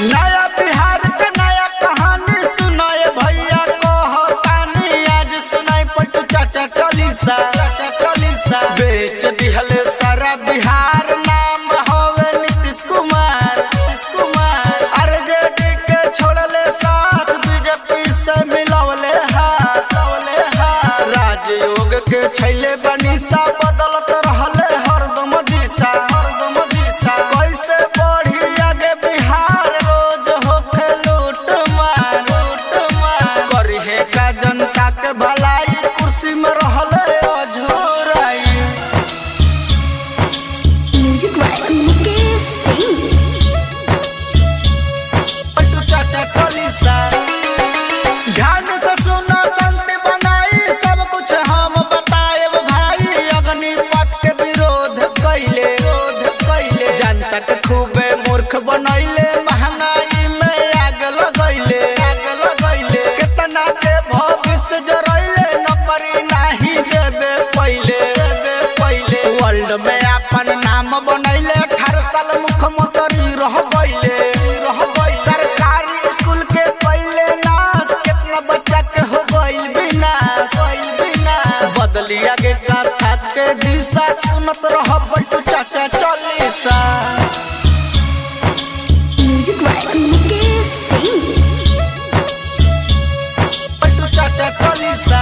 नया बिहार नया कहानी सुनाए भैया को। हो आज सुनाए पटू चाचा कलिसा inside. के दिशा सुनत रह बटू चाचा चालीसा म्यूज़िक बाय मुकेश सिंह बटू चाचा चालीसा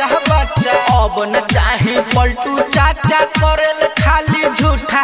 बच्चा बच्चा। अब न चाहे पलटू चाचा करेल खाली झूठा